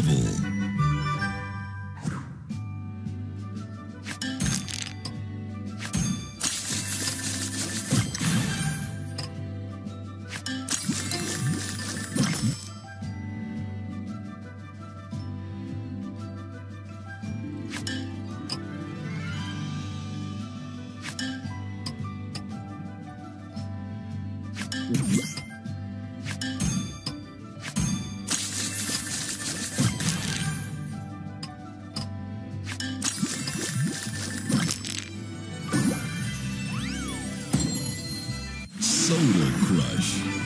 Bubble. Soda Crush.